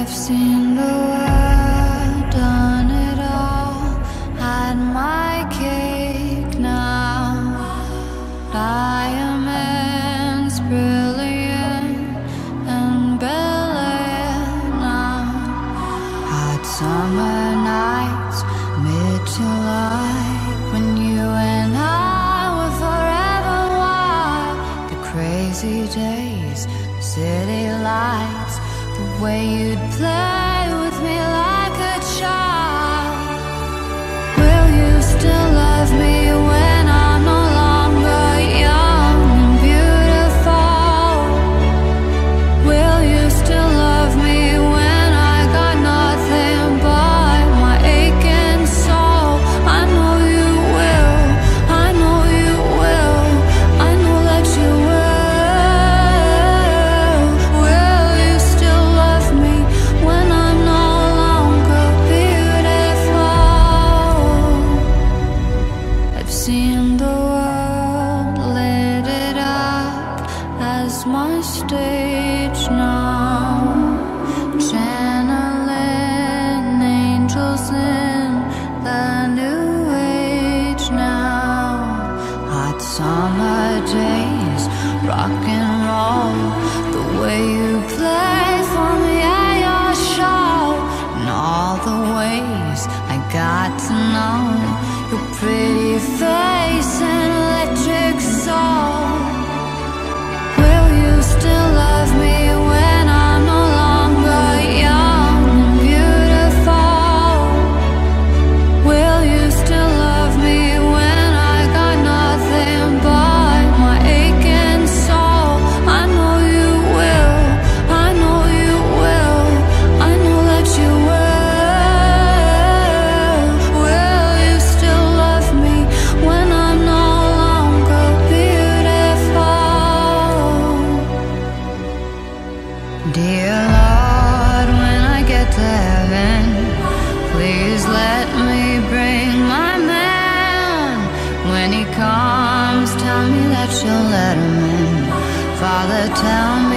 I've seen the world, done it all, had my cake now. Diamonds brilliant and now. Hot summer days, city lights, the way you'd play with me like as my stage now. Channeling angels in the new age now. Hot summer days, rock and roll. The way you play for me at your show, and all the ways I got to know your pretty face Dear Lord, when I get to heaven, please let me bring my man. When he comes, tell me that you'll let him in. Father, tell